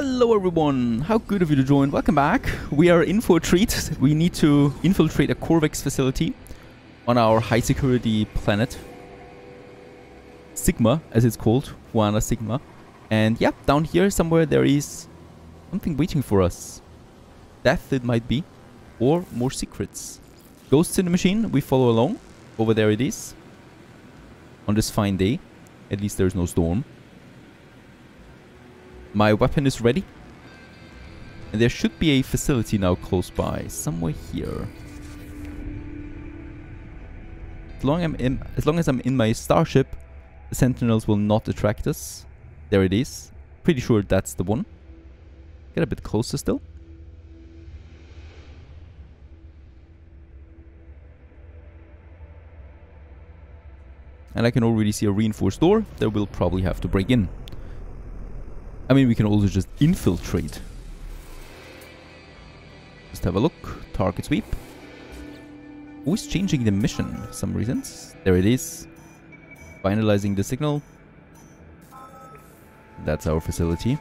Hello everyone, how good of you to join. Welcome back. We are in for a treat. We need to infiltrate a Korvax facility on our high security planet. Sigma, as it's called. Juana Sigma. And yeah, down here somewhere there is something waiting for us. Death it might be. Or more secrets. Ghosts in the machine, we follow along. Over there it is. On this fine day. At least there's no storm. My weapon is ready. And there should be a facility now close by. Somewhere here. As long, in, as long as I'm in my starship, the sentinels will not attract us. There it is. Pretty sure that's the one. Get a bit closer still. And I can already see a reinforced door that we'll probably have to break in. I mean, we can also just infiltrate. Just have a look. Target sweep. Who's changing the mission for some reasons? There it is. Finalizing the signal. That's our facility.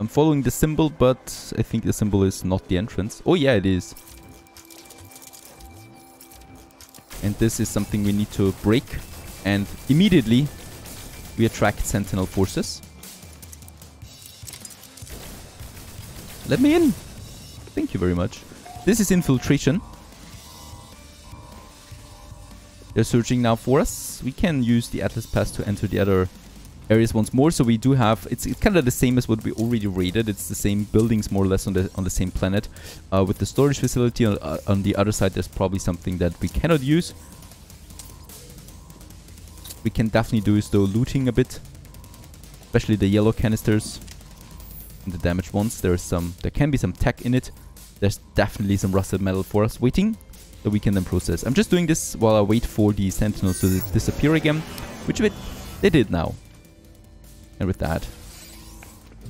I'm following the symbol, but I think the symbol is not the entrance. Oh yeah, it is. And this is something we need to break. And immediately we attract sentinel forces. Let me in. Thank you very much. This is infiltration. They're searching now for us. We can use the Atlas Pass to enter the other areas once more. So we do have it's, it's kind of the same as what we already raided. It's the same buildings more or less on the on the same planet. Uh, with the storage facility on, uh, on the other side, there's probably something that we cannot use. We can definitely do is though looting a bit, especially the yellow canisters and the damaged ones. There's some there can be some tech in it. There's definitely some rusted metal for us waiting that we can then process. I'm just doing this while I wait for the sentinels to disappear again, which they did now. And with that...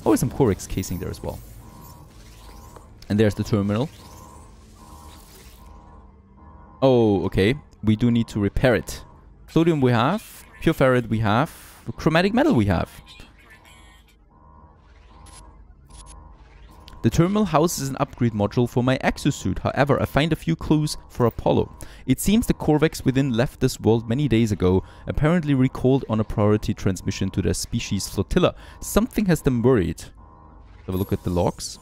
Oh, some Korvax casing there as well. And there's the terminal. Oh, okay. We do need to repair it. Sodium we have. Pure ferrite we have. Chromatic metal we have. The terminal houses an upgrade module for my exosuit, however I find a few clues for Apollo. It seems the Korvax within left this world many days ago, apparently recalled on a priority transmission to their species flotilla. Something has them worried. Have a look at the logs.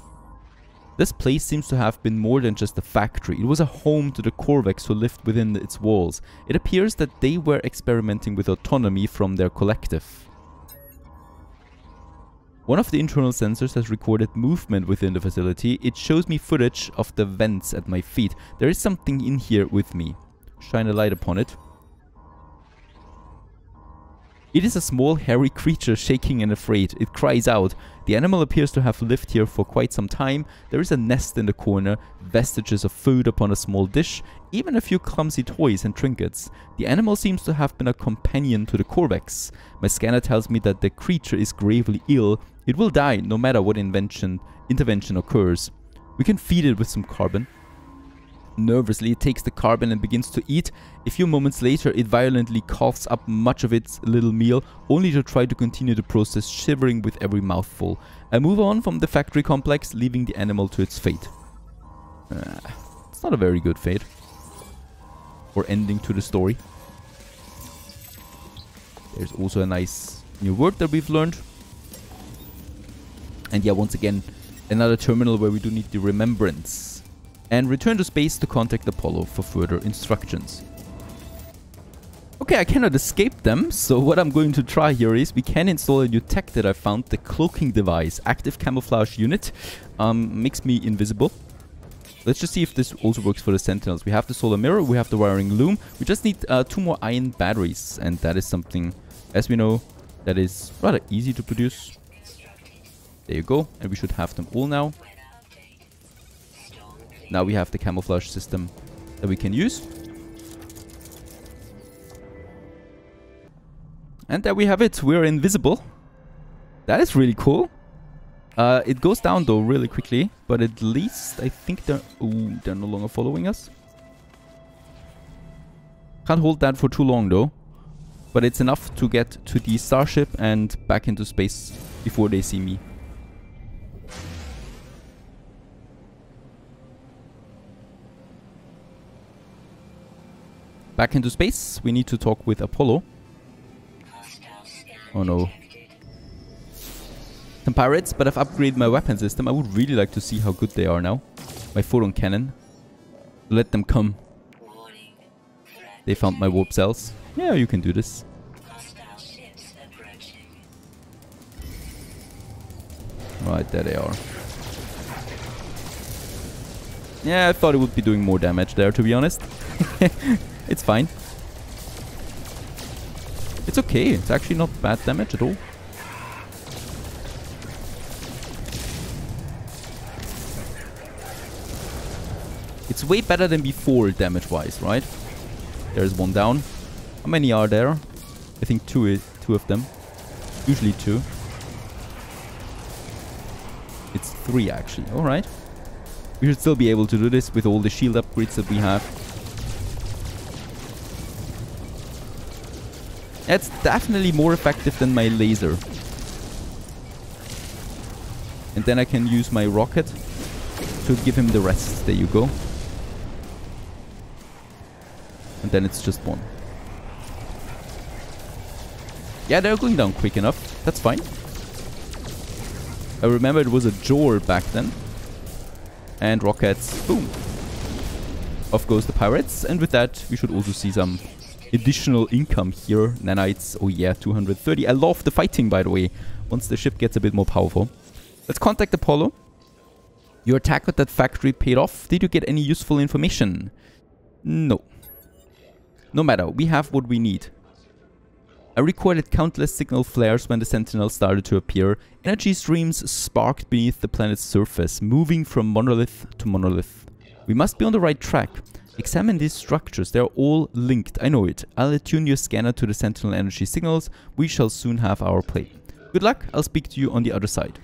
This place seems to have been more than just a factory. It was a home to the Korvax who lived within its walls. It appears that they were experimenting with autonomy from their collective. One of the internal sensors has recorded movement within the facility. It shows me footage of the vents at my feet. There is something in here with me. Shine a light upon it. It is a small hairy creature shaking and afraid. It cries out. The animal appears to have lived here for quite some time. There is a nest in the corner, vestiges of food upon a small dish, even a few clumsy toys and trinkets. The animal seems to have been a companion to the Korvax. My scanner tells me that the creature is gravely ill. It will die no matter what invention intervention occurs. We can feed it with some carbon. Nervously, it takes the carbon and begins to eat. A few moments later, it violently coughs up much of its little meal, only to try to continue the process, shivering with every mouthful. I move on from the factory complex, leaving the animal to its fate. Uh, it's not a very good fate. Or ending to the story. There's also a nice new word that we've learned. And yeah, once again, another terminal where we do need the remembrance and return to space to contact Apollo for further instructions. Okay, I cannot escape them, so what I'm going to try here is we can install a new tech that I found, the cloaking device, active camouflage unit, um, makes me invisible. Let's just see if this also works for the Sentinels. We have the solar mirror, we have the wiring loom, we just need uh, two more iron batteries, and that is something, as we know, that is rather easy to produce. There you go, and we should have them all now. Now we have the camouflage system that we can use. And there we have it. We're invisible. That is really cool. Uh, it goes down though really quickly, but at least I think they're... Ooh, they're no longer following us. Can't hold that for too long though. But it's enough to get to the starship and back into space before they see me. Back into space, we need to talk with Apollo. Oh no. Some pirates, but I've upgraded my weapon system. I would really like to see how good they are now. My photon cannon. Let them come. They found my warp cells. Yeah, you can do this. Right, there they are. Yeah, I thought it would be doing more damage there, to be honest. it's fine. It's okay. It's actually not bad damage at all. It's way better than before damage-wise, right? There's one down. How many are there? I think two, two of them. Usually two. It's three actually. Alright. We should still be able to do this with all the shield upgrades that we have. That's definitely more effective than my laser. And then I can use my rocket to give him the rest. There you go. And then it's just one. Yeah, they're going down quick enough. That's fine. I remember it was a Jor back then. And rockets. Boom. Off goes the pirates. And with that, we should also see some additional income here. Nanites. Oh yeah, 230. I love the fighting, by the way. Once the ship gets a bit more powerful. Let's contact Apollo. Your attack at that factory paid off. Did you get any useful information? No. No matter, we have what we need. I recorded countless signal flares when the Sentinel started to appear. Energy streams sparked beneath the planet's surface, moving from monolith to monolith. We must be on the right track. Examine these structures, they are all linked, I know it. I'll attune your scanner to the Sentinel energy signals. We shall soon have our play. Good luck, I'll speak to you on the other side.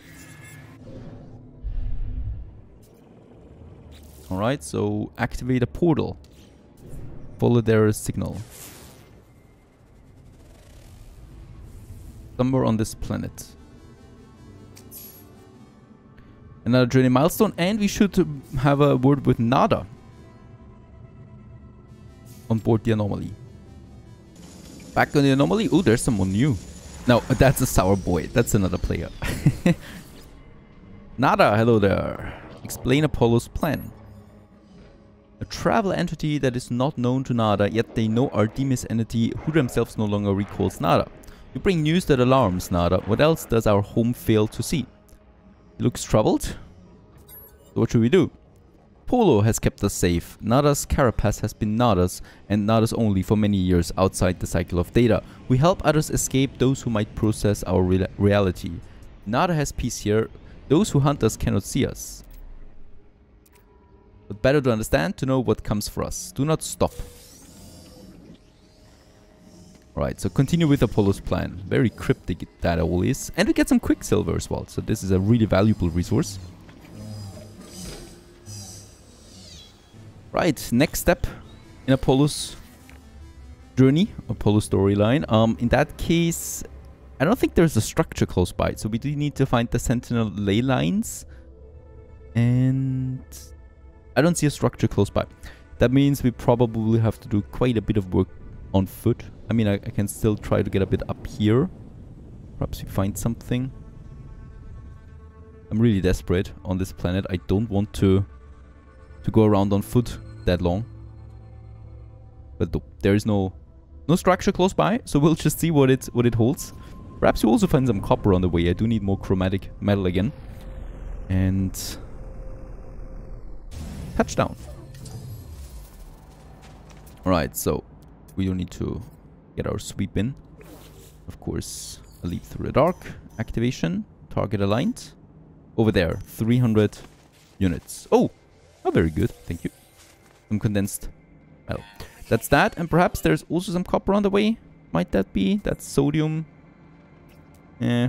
Alright, so activate a portal. Follow their signal. Somewhere on this planet. Another journey milestone and we should have a word with Nada. On board the anomaly. Back on the anomaly. Oh, there's someone new. No, that's a sour boy. That's another player. Nada, hello there. Explain Apollo's plan. A travel entity that is not known to Nada, yet they know Artemis entity who themselves no longer recalls Nada. You bring news that alarms Nada. What else does our home fail to see? He looks troubled. So what should we do? Polo has kept us safe. Nada's carapace has been Nada's and Nada's only for many years outside the cycle of data. We help others escape those who might process our re reality. Nada has peace here. Those who hunt us cannot see us. But better to understand, to know what comes for us. Do not stop. Alright, so continue with Apollo's plan. Very cryptic that all is. And we get some Quicksilver as well, so this is a really valuable resource. Right, next step in Apollo's journey, Apollo storyline. Um, in that case, I don't think there's a structure close by, so we do need to find the Sentinel ley lines. And I don't see a structure close by. That means we probably have to do quite a bit of work on foot. I mean, I, I can still try to get a bit up here. Perhaps we find something. I'm really desperate on this planet. I don't want to to go around on foot that long. But there is no no structure close by, so we'll just see what it what it holds. Perhaps you also find some copper on the way. I do need more chromatic metal again. And Touchdown. Alright, so we don't need to get our sweep in. Of course, a leap through the dark. Activation. Target aligned. Over there, 300 units. Oh! Oh, very good. Thank you. Some condensed metal. That's that. And perhaps there's also some copper on the way. Might that be? That's sodium. Eh.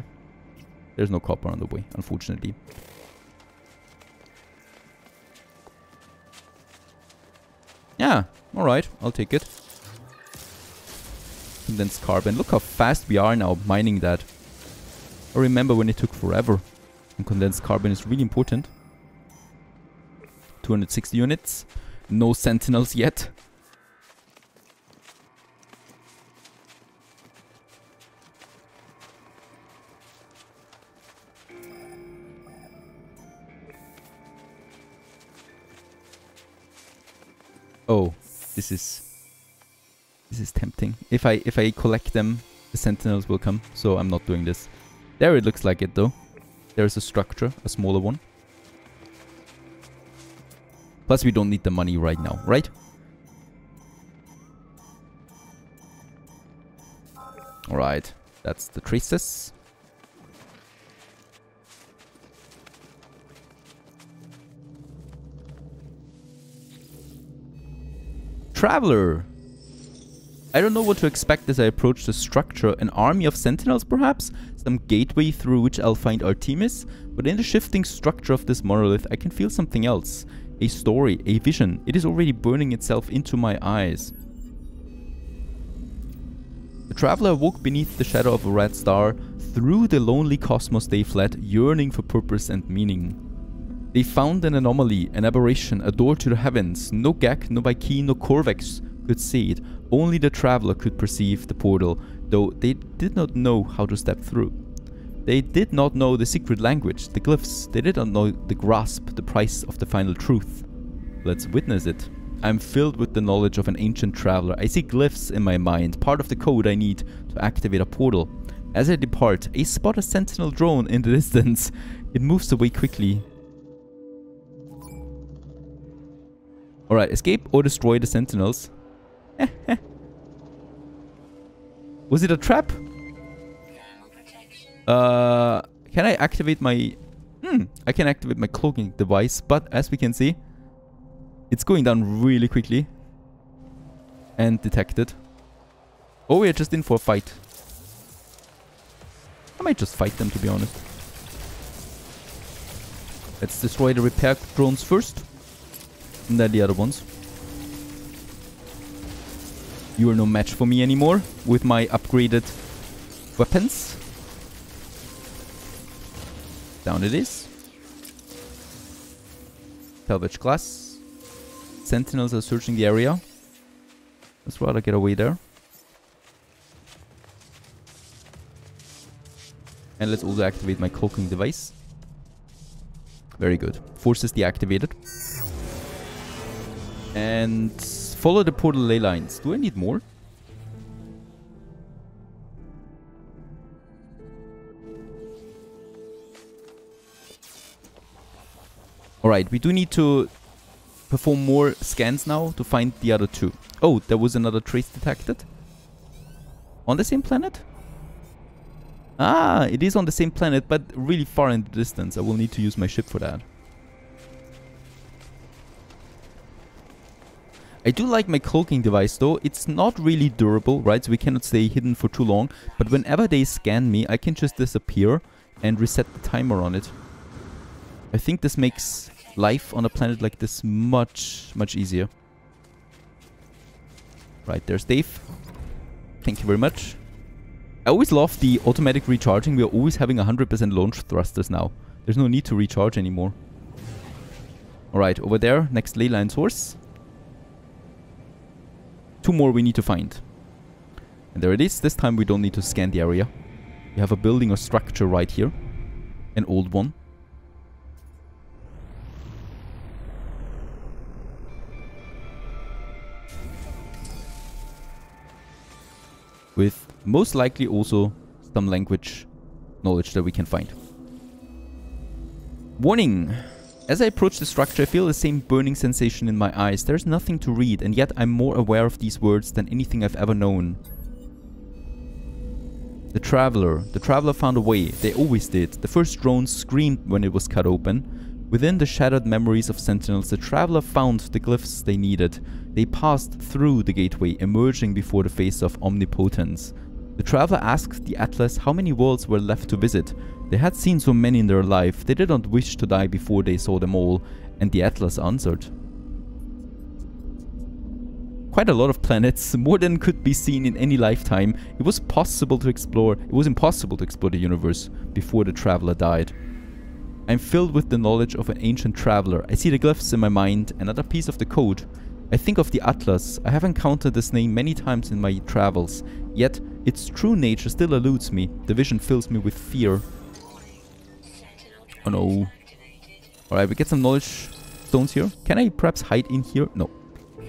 There's no copper on the way, unfortunately. Yeah, alright, I'll take it. condensed carbon. Look how fast we are now mining that. I remember when it took forever. And condensed carbon is really important. 260 units. No sentinels yet. Oh, this is this is tempting. If I if I collect them, the sentinels will come. So I'm not doing this. There it looks like it though. There's a structure, a smaller one. Plus we don't need the money right now, right? Alright, that's the traces. Traveler. I don't know what to expect as I approach the structure. An army of sentinels perhaps? Some gateway through which I'll find Artemis? But in the shifting structure of this monolith I can feel something else. A story, a vision. It is already burning itself into my eyes. The traveler woke beneath the shadow of a red star. Through the lonely cosmos they fled, yearning for purpose and meaning. They found an anomaly, an aberration, a door to the heavens. No Gek, no Vy'keen, no Korvax could see it. Only the traveler could perceive the portal, though they did not know how to step through. They did not know the secret language, the glyphs. They did not know the grasp, the price of the final truth. Let's witness it. I'm filled with the knowledge of an ancient traveler. I see glyphs in my mind, part of the code I need to activate a portal. As I depart, I spot a sentinel drone in the distance. It moves away quickly, Alright, escape or destroy the sentinels. Was it a trap? Uh, can I activate my... Hmm, I can activate my cloaking device, but as we can see, it's going down really quickly. And detected. Oh, we're just in for a fight. I might just fight them, to be honest. Let's destroy the repair drones first and then the other ones. You are no match for me anymore with my upgraded weapons. Down it is. Salvage glass. Sentinels are searching the area. Let's rather get away there. And let's also activate my cloaking device. Very good. Forces deactivated. And follow the portal ley lines. Do I need more? Alright, we do need to perform more scans now to find the other two. Oh, there was another trace detected. On the same planet? Ah, it is on the same planet, but really far in the distance. I will need to use my ship for that. I do like my cloaking device though, it's not really durable, right, so we cannot stay hidden for too long, but whenever they scan me, I can just disappear and reset the timer on it. I think this makes life on a planet like this much, much easier. Right, there's Dave. Thank you very much. I always love the automatic recharging. We are always having 100% launch thrusters now. There's no need to recharge anymore. Alright, over there, next ley line source. Two more we need to find. And there it is. This time we don't need to scan the area. We have a building or structure right here. An old one. With most likely also some language knowledge that we can find. Warning! As I approach the structure, I feel the same burning sensation in my eyes. There's nothing to read, and yet I'm more aware of these words than anything I've ever known. The Traveler. The Traveler found a way. They always did. The first drone screamed when it was cut open. Within the shattered memories of Sentinels, the Traveler found the glyphs they needed. They passed through the gateway, emerging before the face of omnipotence. The Traveler asked the Atlas how many worlds were left to visit. They had seen so many in their life, they did not wish to die before they saw them all, and the Atlas answered. quite a lot of planets, more than could be seen in any lifetime. It was possible to explore, it was impossible to explore the universe before the traveler died. I'm filled with the knowledge of an ancient traveler. I see the glyphs in my mind, another piece of the code. I think of the Atlas. I have encountered this name many times in my travels, yet its true nature still eludes me. The vision fills me with fear. Oh no. Alright, we get some knowledge stones here. Can I perhaps hide in here? No.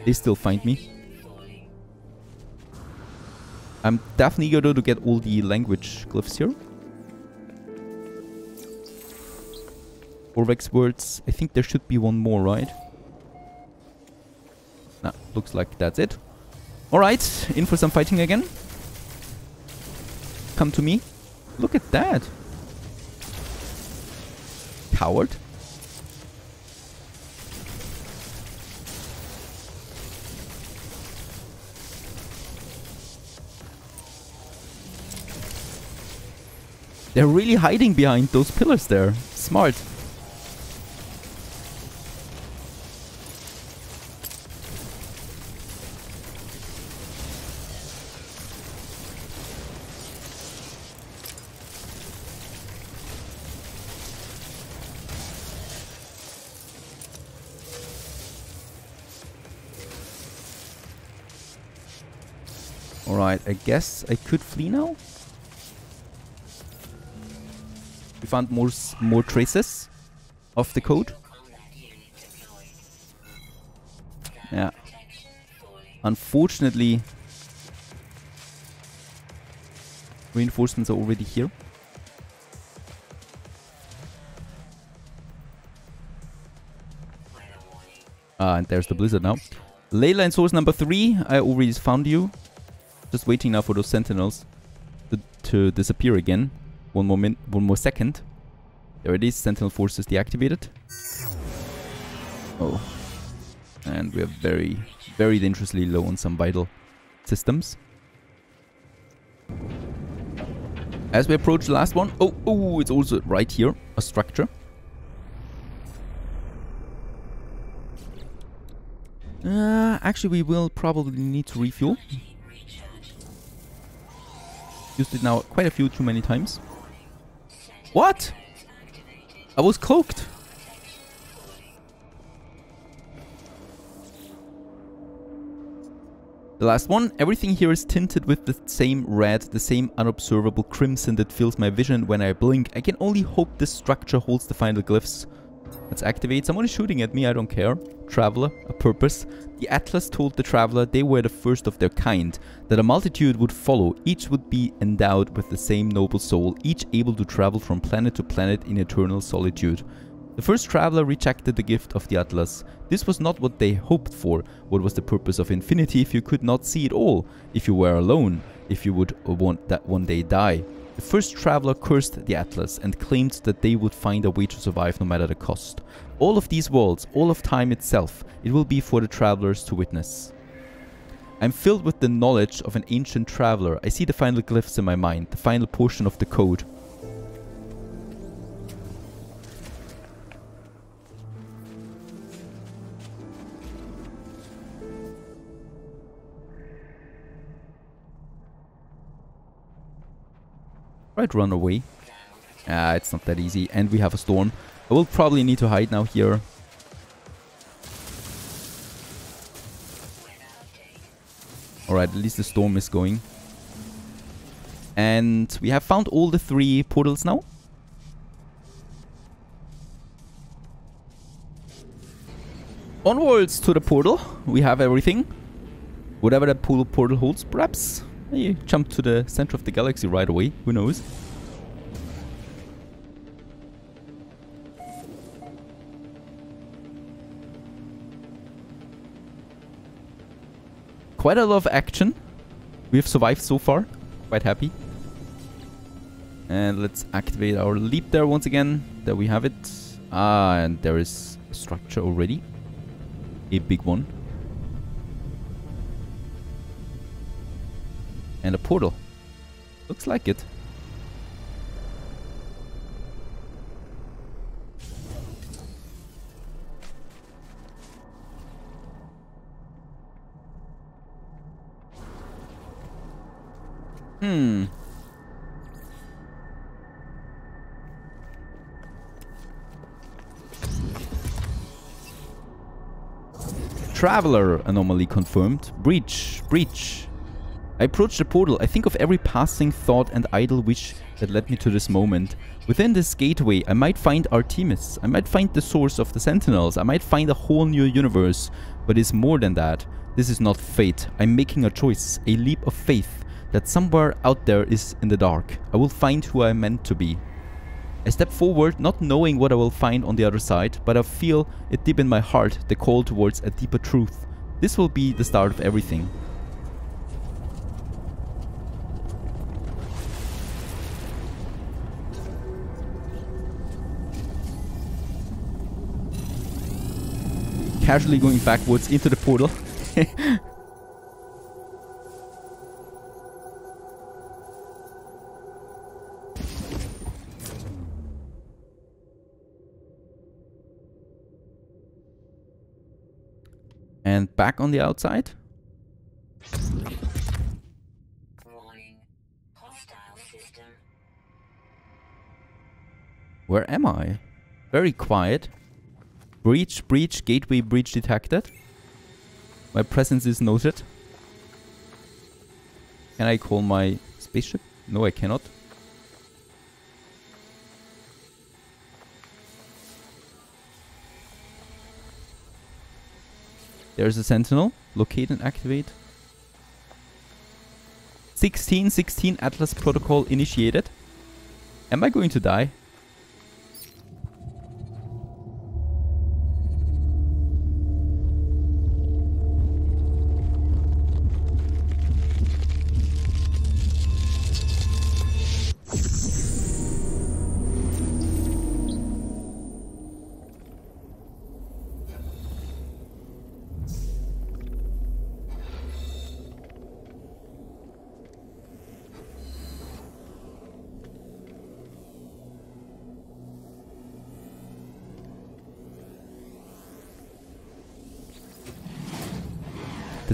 They still find me. I'm definitely eager to get all the language glyphs here. Orvex words. I think there should be one more, right? Nah, looks like that's it. Alright, in for some fighting again. Come to me. Look at that. Coward. They're really hiding behind those pillars there. Smart. I guess I could flee now? We found more more traces of the code. Yeah. Unfortunately, reinforcements are already here. Ah, and there's the blizzard now. Leyline source number three, I already found you. Just waiting now for those sentinels to, to disappear again. One more min one more second. There it is, sentinel forces deactivated. Oh. And we are very, very dangerously low on some vital systems. As we approach the last one, oh, oh, it's also right here, a structure. Uh, actually, we will probably need to refuel. Used it now quite a few too many times. What? I was cloaked. The last one, everything here is tinted with the same red, the same unobservable crimson that fills my vision when I blink. I can only hope this structure holds the final glyphs. Let's activate. Someone is shooting at me, I don't care. Traveler, a purpose. The Atlas told the Traveler they were the first of their kind, that a multitude would follow, each would be endowed with the same noble soul, each able to travel from planet to planet in eternal solitude. The first traveler rejected the gift of the Atlas. This was not what they hoped for. What was the purpose of infinity if you could not see it all? If you were alone? If you would want that one day die? The first traveler cursed the Atlas and claimed that they would find a way to survive no matter the cost. All of these worlds, all of time itself, it will be for the travelers to witness. I'm filled with the knowledge of an ancient traveler. I see the final glyphs in my mind, the final portion of the code. Right, run away. Ah, it's not that easy. And we have a storm. I will probably need to hide now here. Alright, at least the storm is going. And we have found all the three portals now. Onwards to the portal. We have everything. Whatever that portal holds, perhaps. You jump to the center of the galaxy right away. Who knows? Quite a lot of action. We have survived so far. Quite happy. And let's activate our leap there once again. There we have it. Ah, and there is a structure already. A big one. And a portal. Looks like it. Hmm. Traveler anomaly confirmed. Breach, breach. I approach the portal. I think of every passing thought and idle wish that led me to this moment. Within this gateway, I might find Artemis. I might find the source of the Sentinels. I might find a whole new universe. But it's more than that. This is not fate. I'm making a choice, a leap of faith that somewhere out there is in the dark. I will find who I am meant to be. I step forward, not knowing what I will find on the other side, but I feel it deep in my heart, the call towards a deeper truth. This will be the start of everything. Casually going backwards into the portal. and back on the outside. Where am I? Very quiet. Breach, breach, gateway breach detected. My presence is noted. Can I call my spaceship? No, I cannot. There's a sentinel. Locate and activate. 16, 16 Atlas protocol initiated. Am I going to die?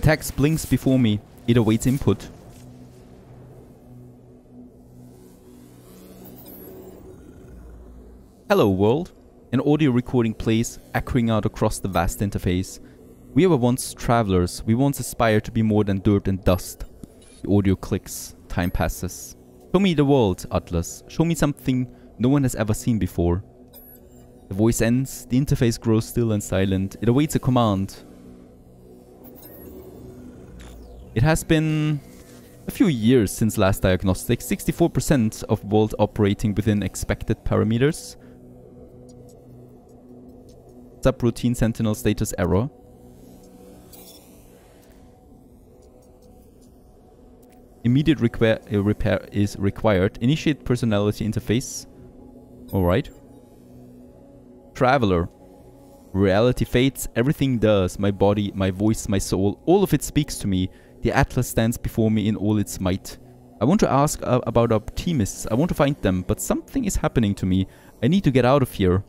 Text blinks before me. It awaits input. Hello world. An audio recording plays, echoing out across the vast interface. We were once travelers. We once aspired to be more than dirt and dust. The audio clicks. Time passes. Show me the world, Atlas. Show me something no one has ever seen before. The voice ends. The interface grows still and silent. It awaits a command. It has been a few years since last diagnostic, 64% of Vault operating within expected parameters. Subroutine Sentinel status error. Immediate uh, repair is required. Initiate personality interface. Alright. Traveler. Reality fades, everything does. My body, my voice, my soul, all of it speaks to me. The Atlas stands before me in all its might. I want to ask uh, about Artemis. I want to find them, but something is happening to me. I need to get out of here.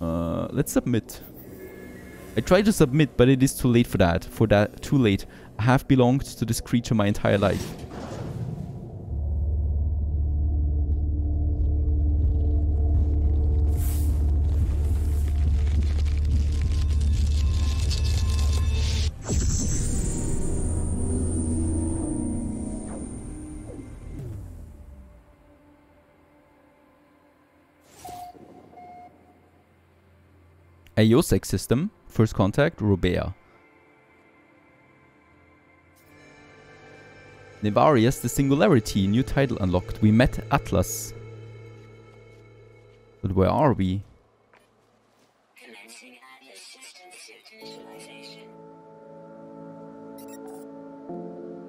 Uh, let's submit. I try to submit, but it is too late for that. For that, too late. I have belonged to this creature my entire life. AOSEC system, first contact, Robea. Nivarias, the Singularity, new title unlocked. We met Atlas. But where are we?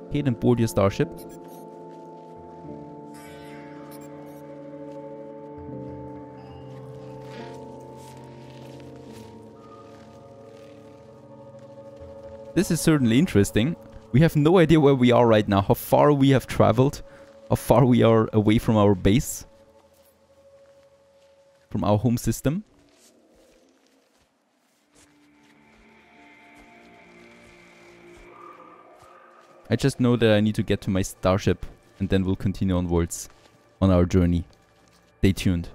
Hidden board your starship. This is certainly interesting. We have no idea where we are right now, how far we have traveled, how far we are away from our base, from our home system. I just know that I need to get to my starship and then we'll continue onwards on our journey. Stay tuned.